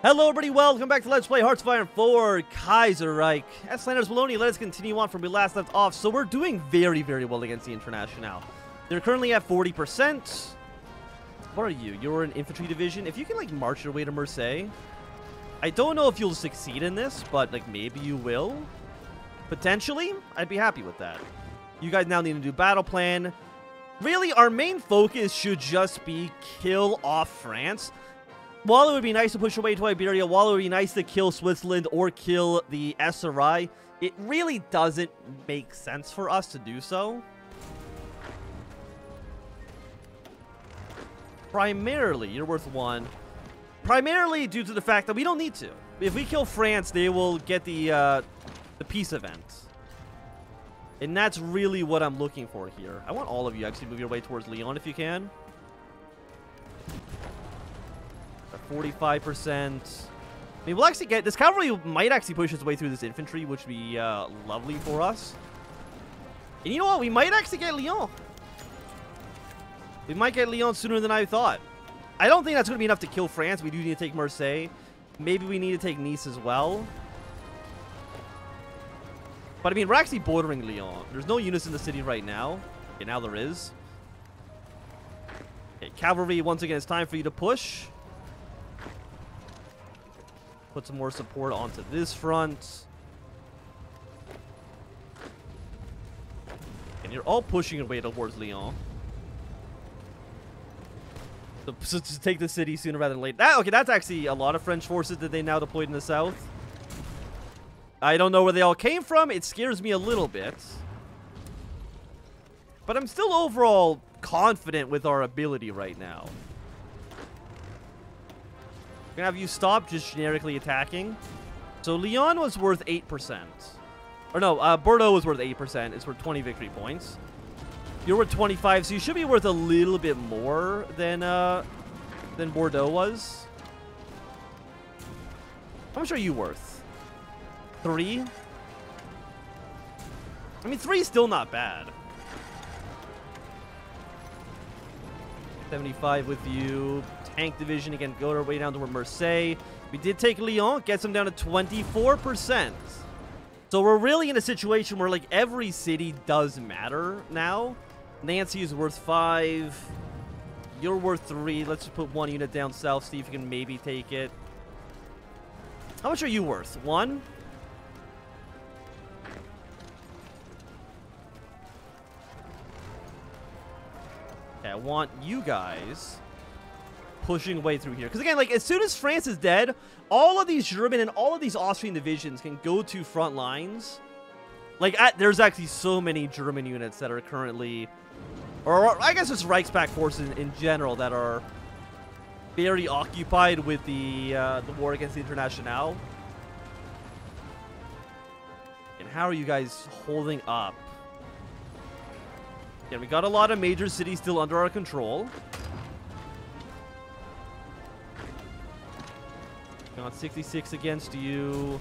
Hello, everybody. Welcome back to Let's Play Hearts of Iron 4 Kaiserreich. As Flanders Wallonia, let us continue on from we last left off. So we're doing very, very well against the Internationale. They're currently at 40%. What are you? You're an infantry division. If you can, like, march your way to Marseille, I don't know if you'll succeed in this, but, like, maybe you will. Potentially, I'd be happy with that. You guys now need a new battle plan. Really, our main focus should just be kill off France. While it would be nice to push away to Iberia, while it would be nice to kill Switzerland or kill the SRI, it really doesn't make sense for us to do so. Primarily, you're worth one. Primarily due to the fact that we don't need to. If we kill France, they will get the, uh, the peace event. And that's really what I'm looking for here. I want all of you actually move your way towards Lyon if you can. 45%. I mean, we'll actually get... This cavalry might actually push its way through this infantry, which would be uh, lovely for us. And you know what? We might actually get Lyon. We might get Lyon sooner than I thought. I don't think that's going to be enough to kill France. We do need to take Marseille. Maybe we need to take Nice as well. But I mean, we're actually bordering Lyon. There's no units in the city right now. Okay, now there is. Okay, cavalry, once again, it's time for you to push. Put some more support onto this front. And you're all pushing your way towards Lyon. So, to take the city sooner rather than later. That, okay, that's actually a lot of French forces that they now deployed in the south. I don't know where they all came from. It scares me a little bit. But I'm still overall confident with our ability right now. Gonna have you stop just generically attacking. So Lyon was worth 8%. Or no, uh, Bordeaux was worth 8%. It's worth 20 victory points. You're worth 25, so you should be worth a little bit more than uh, than Bordeaux was. How much are you worth? Three? I mean, three is still not bad. 75 with you. Tank division, again, go our way down to Marseille. We did take Lyon, gets them down to 24%. So we're really in a situation where, like, every city does matter now. Nancy is worth 5. You're worth 3. Let's just put one unit down south, see if you can maybe take it. How much are you worth? 1? Okay, I want you guys pushing way through here. Because again, like, as soon as France is dead, all of these German and all of these Austrian divisions can go to front lines. Like, at, there's actually so many German units that are currently... Or, I guess it's Reichspakt forces in, in general that are very occupied with the, uh, the war against the Internationale. And how are you guys holding up? Yeah, we got a lot of major cities still under our control. Got 66 against you.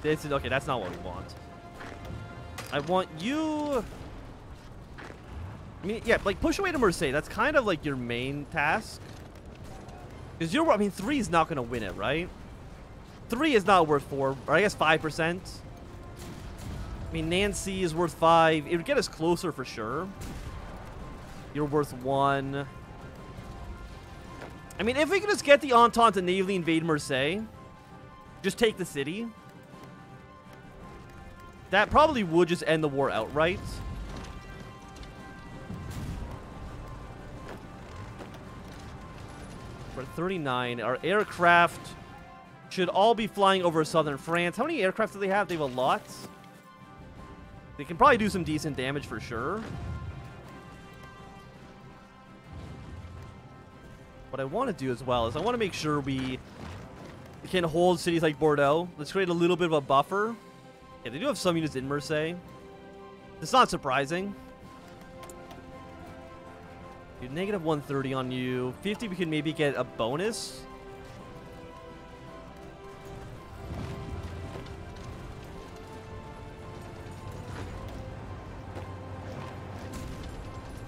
This is okay. That's not what we want. I want you. I mean, yeah, like push away to Marseille. That's kind of like your main task. Because you're, I mean, three is not going to win it, right? Three is not worth four, or I guess five percent. I mean, Nancy is worth five. It would get us closer for sure. You're worth one. I mean, if we could just get the Entente to naval invade Marseille, just take the city, that probably would just end the war outright. We're at 39. Our aircraft should all be flying over southern France. How many aircraft do they have? They have a lot. They can probably do some decent damage for sure. What I want to do as well is I want to make sure we can hold cities like Bordeaux. Let's create a little bit of a buffer. Yeah, they do have some units in Marseille. It's not surprising. Dude, negative 130 on you. 50, we can maybe get a bonus.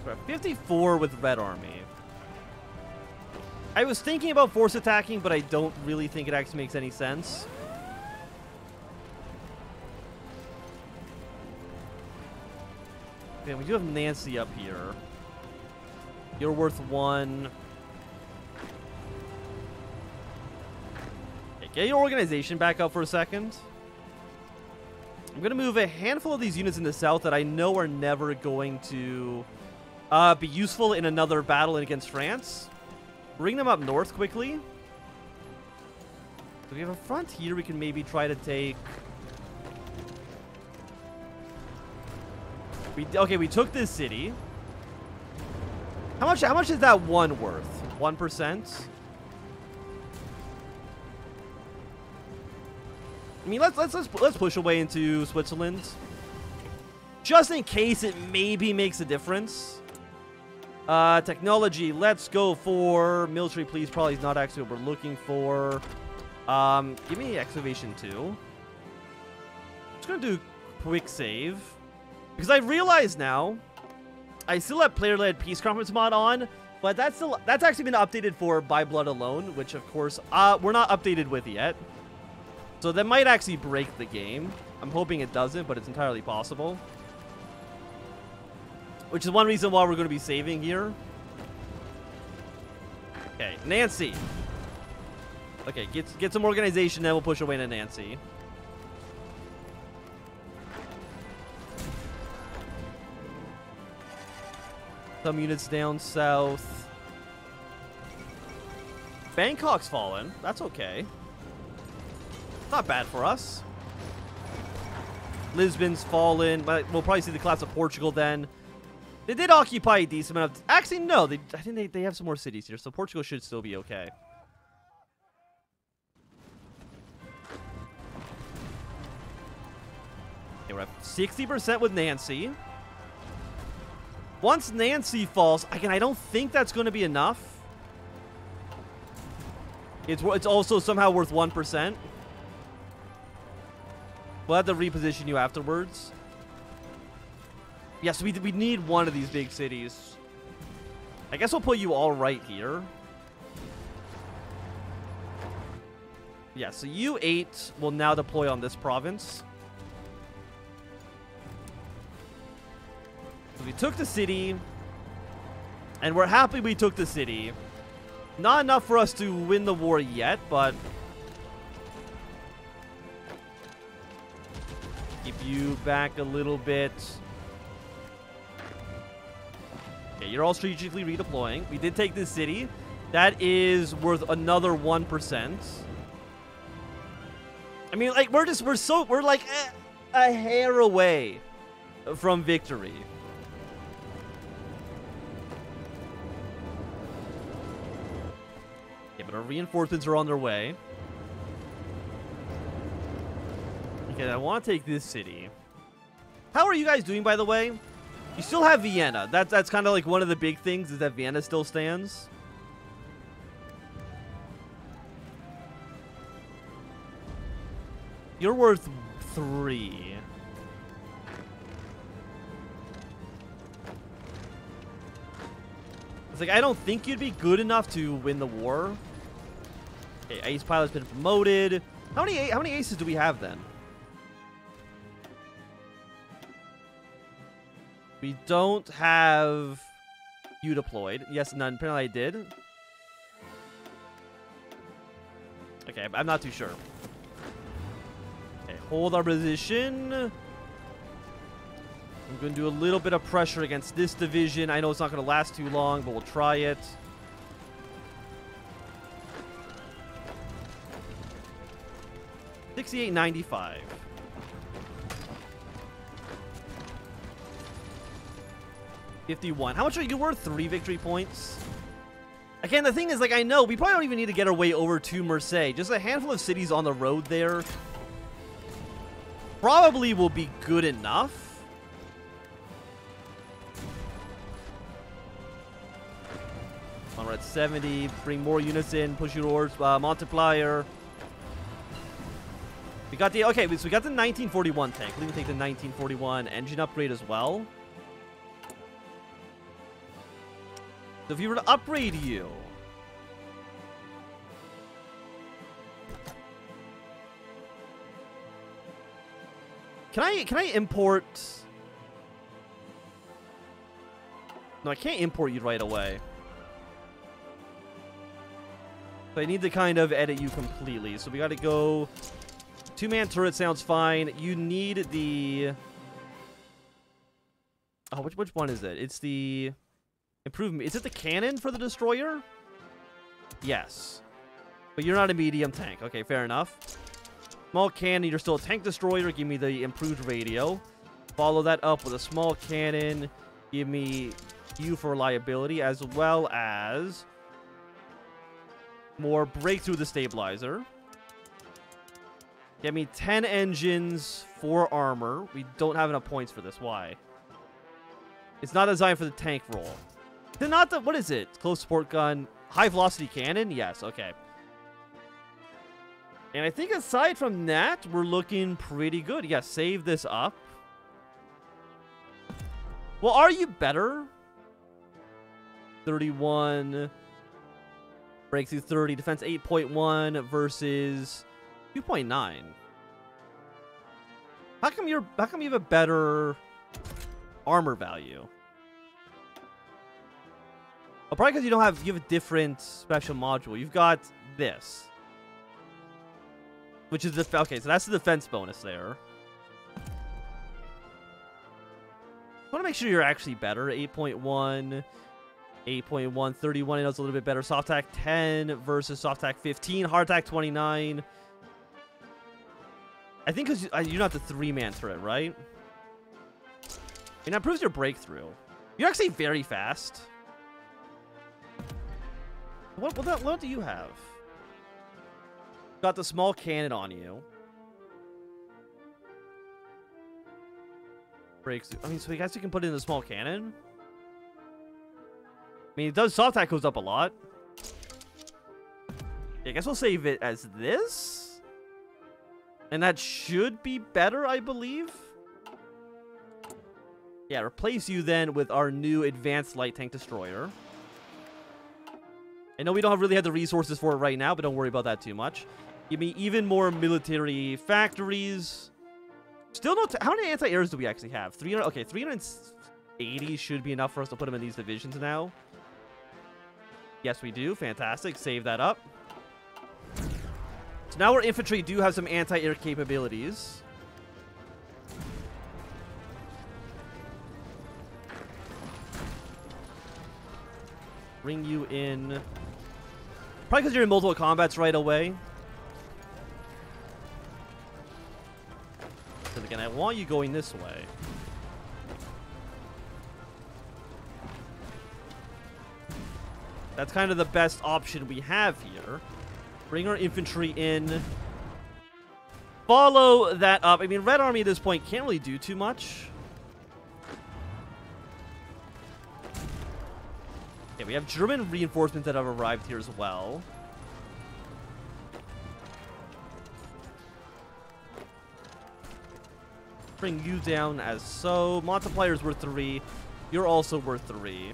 We're at 54 with Red Army. I was thinking about force attacking, but I don't really think it actually makes any sense. Okay, we do have Nancy up here. You're worth one. Okay, get your organization back up for a second. I'm going to move a handful of these units in the south that I know are never going to uh, be useful in another battle against France. Bring them up north quickly. So we have a front here we can maybe try to take. We okay, we took this city. How much how much is that one worth? 1%? I mean, let's let's let's let's push away into Switzerland. Just in case it maybe makes a difference. Uh, technology, let's go for military police. Probably is not actually what we're looking for. Um, give me excavation too. Just gonna do quick save. Because I realize now, I still have player-led peace conference mod on, but that's still that's actually been updated for by blood alone, which of course uh, we're not updated with yet. So that might actually break the game. I'm hoping it doesn't, but it's entirely possible. Which is one reason why we're going to be saving here. Okay, Nancy. Okay, get, get some organization, then we'll push away to Nancy. Some units down south. Bangkok's fallen. That's okay. Not bad for us. Lisbon's fallen, but we'll probably see the collapse of Portugal then. They did occupy a decent amount of... Actually, no. They, I think they, they have some more cities here, so Portugal should still be okay. Okay, we're at 60% with Nancy. Once Nancy falls, again, I don't think that's going to be enough. It's, it's also somehow worth 1%. We'll have to reposition you afterwards. Yes, we, we need one of these big cities. I guess we'll put you all right here. Yeah, so you 8 will now deploy on this province. So we took the city. And we're happy we took the city. Not enough for us to win the war yet, but... Keep you back a little bit. Okay, you're all strategically redeploying. We did take this city. That is worth another 1%. I mean, like, we're just, we're so, we're like a, a hair away from victory. Okay, but our reinforcements are on their way. Okay, I want to take this city. How are you guys doing, by the way? You still have Vienna. That, that's kind of like one of the big things is that Vienna still stands. You're worth three. It's like, I don't think you'd be good enough to win the war. Okay, Ace Pilot's been promoted. How many, how many aces do we have then? We don't have you deployed. Yes, none. Apparently I did. Okay, I'm not too sure. Okay, hold our position. I'm going to do a little bit of pressure against this division. I know it's not going to last too long, but we'll try it. Sixty-eight ninety-five. 51. How much are you worth? Three victory points? Again, the thing is, like, I know we probably don't even need to get our way over to Marseille. Just a handful of cities on the road there probably will be good enough. On, we're at 70. Bring more units in. Push your ores. Uh, Montpellier. We got the... Okay, so we got the 1941 tank. We can take the 1941 engine upgrade as well. the viewer to upgrade you. Can I can I import? No, I can't import you right away. I need to kind of edit you completely. So we got to go. Two-man turret sounds fine. You need the. Oh, which which one is it? It's the improvement. Is it the cannon for the destroyer? Yes. But you're not a medium tank. Okay, fair enough. Small cannon, you're still a tank destroyer. Give me the improved radio. Follow that up with a small cannon. Give me you for reliability, as well as more breakthrough the stabilizer. Get me 10 engines, 4 armor. We don't have enough points for this. Why? It's not designed for the tank role. They're not the... What is it? Close support gun. High velocity cannon? Yes, okay. And I think aside from that, we're looking pretty good. Yeah, save this up. Well, are you better? 31. Breakthrough 30. Defense 8.1 versus 2.9. How come you're how come you have a better armor value? Oh, probably because you don't have you have a different special module. You've got this. Which is the... Okay, so that's the defense bonus there. I want to make sure you're actually better. 8.1, 8.1, 31. I know it's a little bit better. Soft attack 10 versus soft attack 15. Hard attack 29. I think because you're not the three-man turret, right? And that proves your breakthrough. You're actually very fast. What, what, what do you have? Got the small cannon on you. Breaks. I mean, so you guess you can put in the small cannon. I mean, it does soft attack goes up a lot. Yeah, I guess we'll save it as this. And that should be better, I believe. Yeah, replace you then with our new advanced light tank destroyer. I know we don't really have the resources for it right now, but don't worry about that too much. Give me even more military factories. Still no... How many anti-airs do we actually have? 300... Okay, 380 should be enough for us to put them in these divisions now. Yes, we do. Fantastic. Save that up. So now our infantry do have some anti-air capabilities. Bring you in. Probably because you're in multiple combats right away. Because again, I want you going this way. That's kind of the best option we have here. Bring our infantry in. Follow that up. I mean, Red Army at this point can't really do too much. We have German reinforcements that have arrived here as well. bring you down as so. Montpellier's worth three. You're also worth three.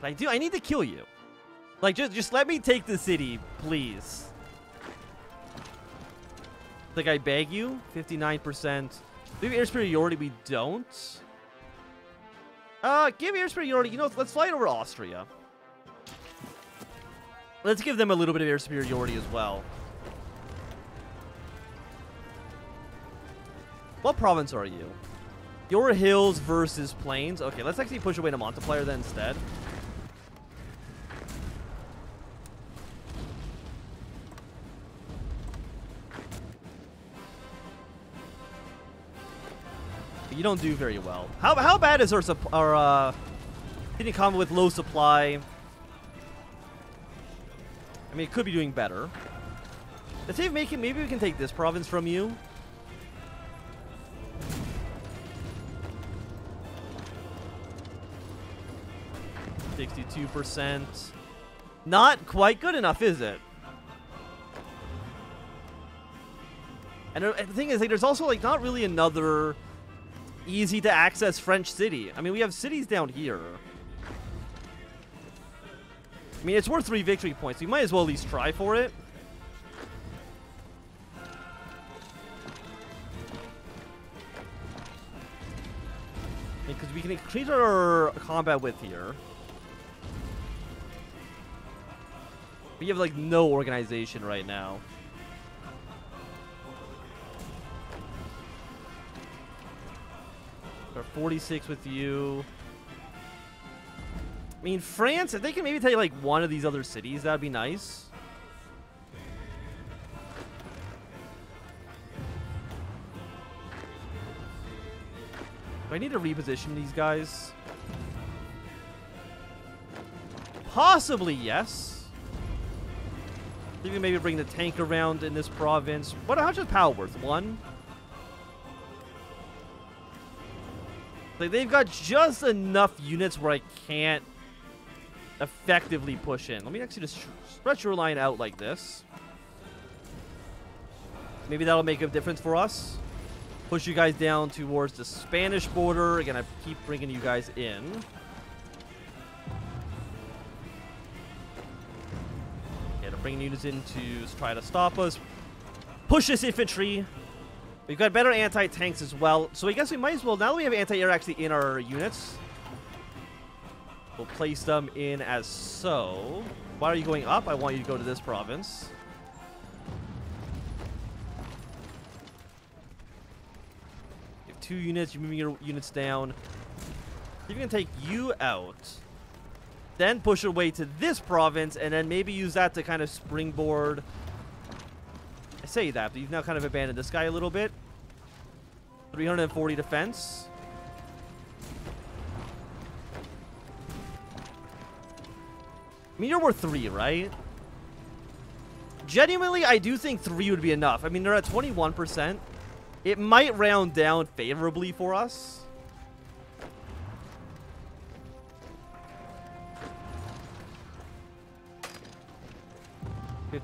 But I do. I need to kill you. Like, just, just let me take the city, please. Like, I beg you. 59%. Do we air superiority? We don't. Uh, give air superiority. You know, let's fly it over Austria. Let's give them a little bit of air superiority as well. What province are you? Your hills versus plains. Okay, let's actually push away to Montpellier then instead. You don't do very well. How, how bad is our, our uh, hitting combat with low supply? I mean, it could be doing better. Let's see if making, maybe we can take this province from you. 62%. Not quite good enough, is it? And the thing is, like, there's also, like, not really another easy to access French city. I mean, we have cities down here. I mean, it's worth three victory points. We might as well at least try for it. Because we can increase our combat width here. We have, like, no organization right now. 46 with you. I mean, France, if they can maybe take like one of these other cities, that'd be nice. Do I need to reposition these guys? Possibly, yes. You can maybe bring the tank around in this province. What? How much is power worth? One. Like they've got just enough units where I can't effectively push in. Let me actually just stretch your line out like this. Maybe that'll make a difference for us. Push you guys down towards the Spanish border. Again, I keep bringing you guys in. Yeah, to bring units in to try to stop us. Push this infantry. We've got better anti-tanks as well. So I guess we might as well, now that we have anti-air actually in our units, we'll place them in as so. Why are you going up? I want you to go to this province. You have two units, you're moving your units down. You can take you out. Then push your way to this province, and then maybe use that to kind of springboard say that, but you've now kind of abandoned this guy a little bit. 340 defense. I mean, you're worth three, right? Genuinely, I do think three would be enough. I mean, they're at 21%. It might round down favorably for us.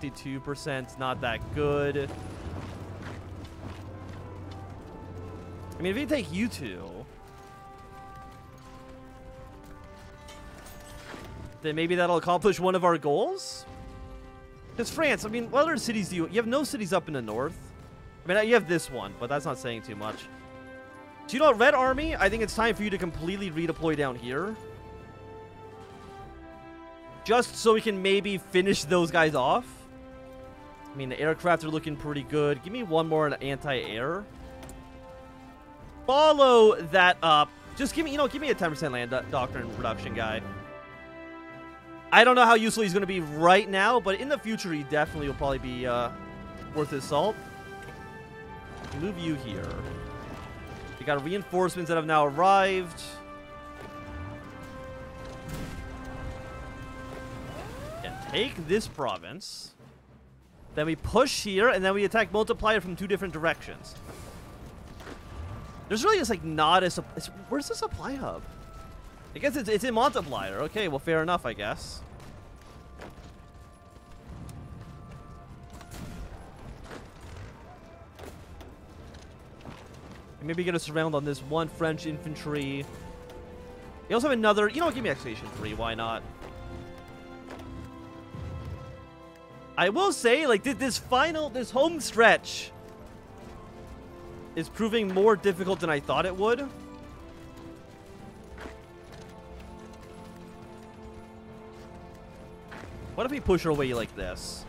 52%, not that good. I mean, if you take you two, then maybe that'll accomplish one of our goals? Because France, I mean, what other cities do you... You have no cities up in the north. I mean, you have this one, but that's not saying too much. Do you know Red Army? I think it's time for you to completely redeploy down here. Just so we can maybe finish those guys off. I mean, the aircraft are looking pretty good. Give me one more anti-air. Follow that up. Just give me, you know, give me a 10% land doctrine reduction guy. I don't know how useful he's going to be right now, but in the future, he definitely will probably be uh, worth his salt. Move you here. We got reinforcements that have now arrived. And take this province. Then we push here, and then we attack Montpellier from two different directions. There's really just like not a... Where's the supply hub? I guess it's, it's in Montpellier. Okay, well, fair enough, I guess. maybe get a surround on this one French infantry. You also have another... You know, give me Expedition 3. Why not? I will say, like, this final, this home stretch is proving more difficult than I thought it would. What if we push our way like this?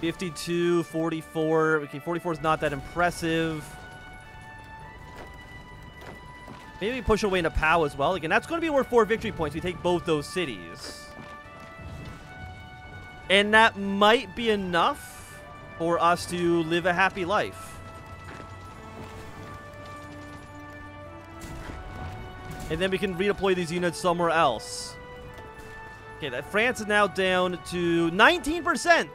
52, 44. Okay, 44 is not that impressive. Maybe push our way into Pau as well. Again, that's going to be worth four victory points. We take both those cities. And that might be enough for us to live a happy life. And then we can redeploy these units somewhere else. Okay, that France is now down to 19%.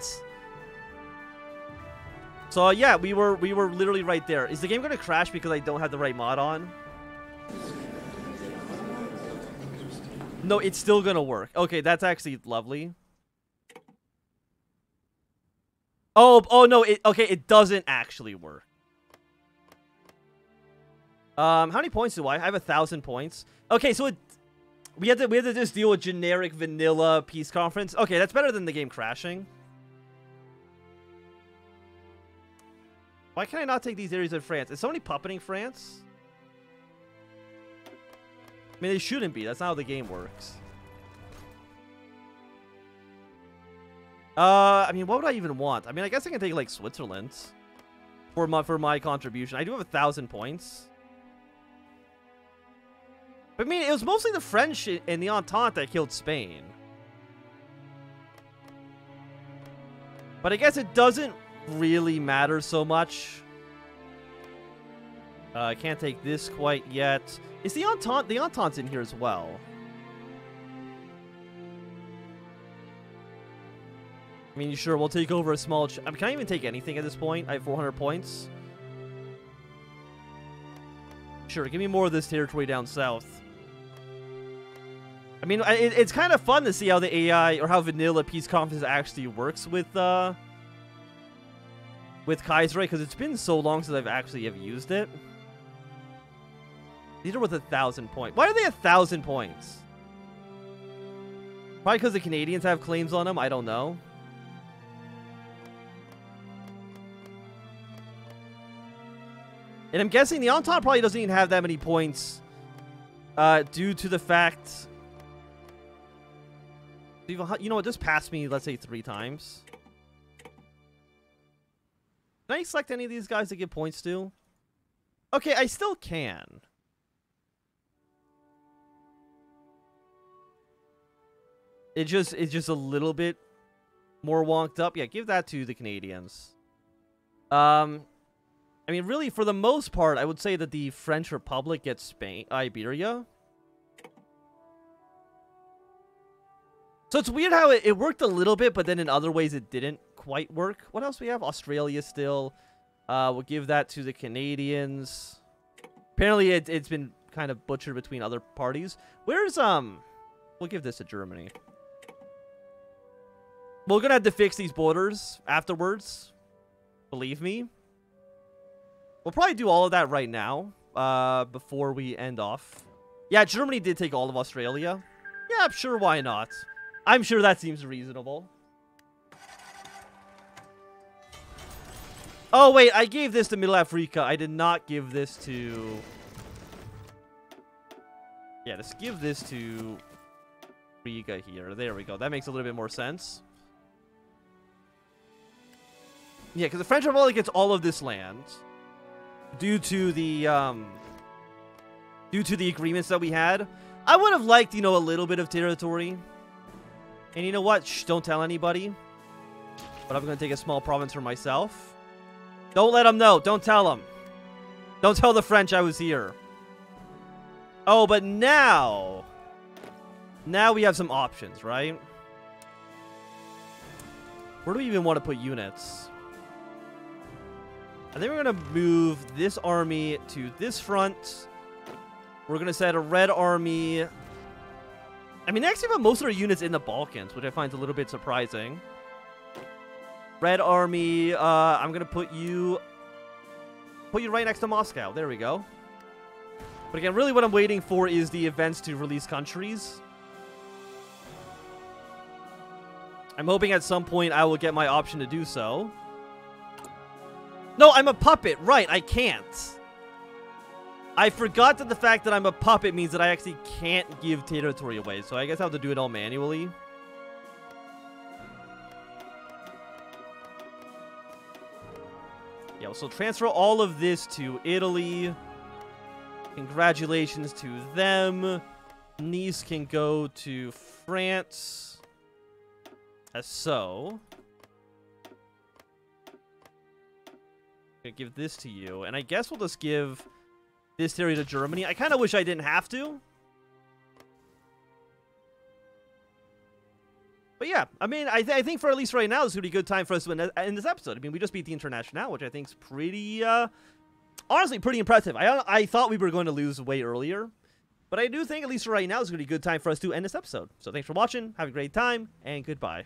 So yeah, we were we were literally right there. Is the game to crash because I don't have the right mod on? No, it's still to work. Okay, that's actually lovely. Oh, oh no, it okay, it doesn't actually work. Um, how many points do I? I have a thousand points. Okay, so it we had to we had to just deal with generic vanilla peace conference. Okay, that's better than the game crashing. Why can I not take these areas in France? Is somebody puppeting France? I mean, they shouldn't be. That's not how the game works. Uh, I mean, what would I even want? I mean, I guess I can take, like, Switzerland for my, for my contribution. I do have a thousand points. But, I mean, it was mostly the French and the Entente that killed Spain. But I guess it doesn't really matter so much. Uh, I can't take this quite yet. Is the Entente... The Entente's in here as well. I mean, sure, we'll take over a small... I mean, can I even take anything at this point? I have 400 points. Sure, give me more of this territory down south. I mean, it, it's kind of fun to see how the AI or how vanilla peace conference actually works with uh, with Kaiserreich because it's been so long since I've actually have used it. These are worth a thousand points. Why are they a thousand points? Probably because the Canadians have claims on them. I don't know. And I'm guessing the Entente probably doesn't even have that many points uh, due to the fact... You know what? Just pass me, let's say, three times. Can I select any of these guys to give points to? Okay, I still can. It just it's just a little bit more wonked up. Yeah, give that to the Canadians. Um, I mean, really, for the most part, I would say that the French Republic gets Spain, Iberia. So it's weird how it, it worked a little bit, but then in other ways it didn't quite work. What else we have? Australia still. Uh, we'll give that to the Canadians. Apparently it, it's been kind of butchered between other parties. Where's, um... We'll give this to Germany. We're gonna have to fix these borders afterwards. Believe me. We'll probably do all of that right now. Uh, before we end off. Yeah, Germany did take all of Australia. Yeah, I'm sure, why not? I'm sure that seems reasonable. Oh, wait, I gave this to Middle Africa. I did not give this to... Yeah, let's give this to Riga here. There we go. That makes a little bit more sense. Yeah, because the French Republic gets all of this land due to the um, due to the agreements that we had. I would have liked, you know, a little bit of territory. And you know what? Shh, don't tell anybody. But I'm going to take a small province for myself. Don't let them know. Don't tell them. Don't tell the French I was here. Oh, but now... Now we have some options, right? Where do we even want to put units? I think we're going to move this army to this front. We're going to set a red army. I mean, actually, have most of our units in the Balkans, which I find a little bit surprising. Red Army, uh, I'm going to put you... Put you right next to Moscow. There we go. But again, really what I'm waiting for is the events to release countries. I'm hoping at some point I will get my option to do so. No, I'm a puppet. Right, I can't. I forgot that the fact that I'm a puppet means that I actually can't give territory away. So I guess I have to do it all manually. Yeah, so transfer all of this to Italy. Congratulations to them. Nice can go to France. As so. Give this to you. And I guess we'll just give this area to Germany. I kind of wish I didn't have to. But yeah, I mean, I, th I think for at least right now, this would be a good time for us to in, in this episode. I mean, we just beat the Internationale, which I think is pretty, uh, honestly, pretty impressive. I, I thought we were going to lose way earlier. But I do think, at least right now, it's going to be a good time for us to end this episode. So thanks for watching, have a great time, and goodbye.